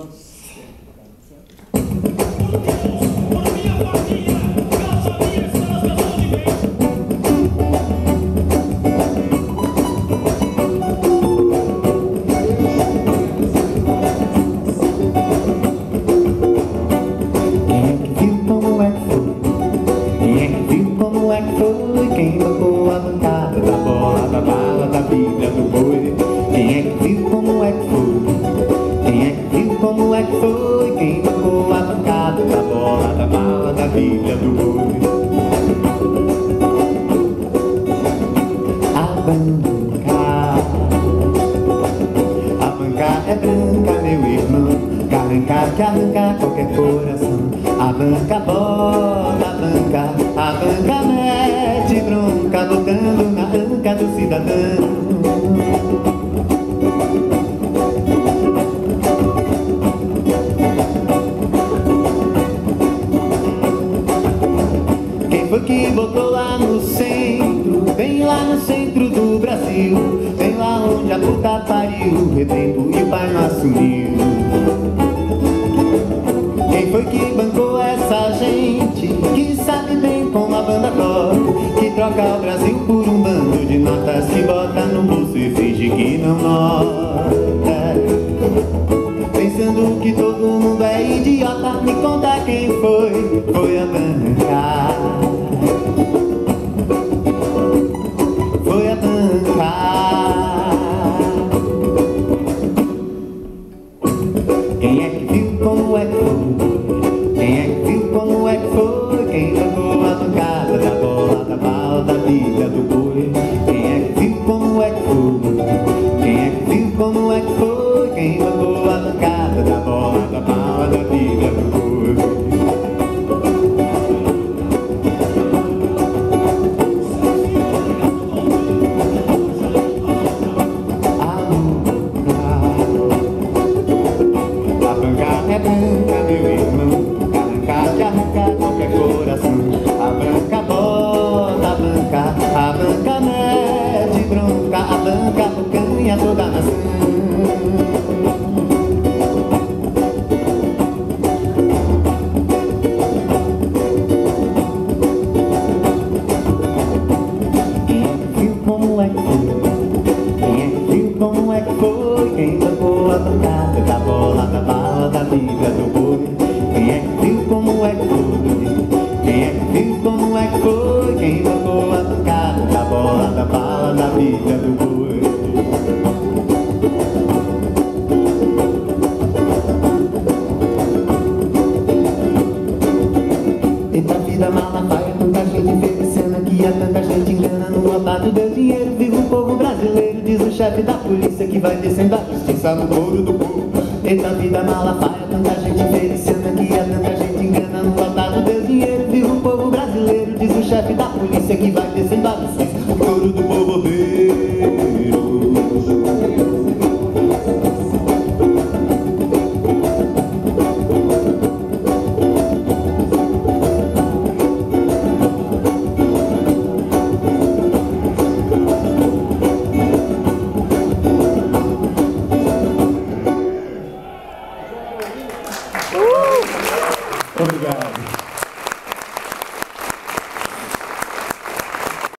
Nossa. quem tocou a pancada da bola, da mala, da bilha, do boi. A banca, a banca é branca, meu irmão, que arrancar, que arrancar qualquer coração. A banca bota, a banca, a banca mete bronca, botando na anca do cidadão. Vem lá no centro do Brasil vem lá onde a puta pariu Rebento e o pai não Quem foi que bancou essa gente Que sabe bem como a banda toca Que troca o Brasil por um bando de notas Que bota no bolso e finge que não nota? Pensando que todo mundo é idiota Me conta quem foi, foi a banca you go away. happen no abate deu dinheiro, viva o povo brasileiro, diz o chefe da polícia que vai descendo a justiça no couro do povo. Eita vida malafaia, tanta gente feliciana que é tanta gente engana, no abate deu dinheiro, viva o povo brasileiro, diz o chefe da polícia que vai descendo a justiça no couro do povo dele. Obrigado.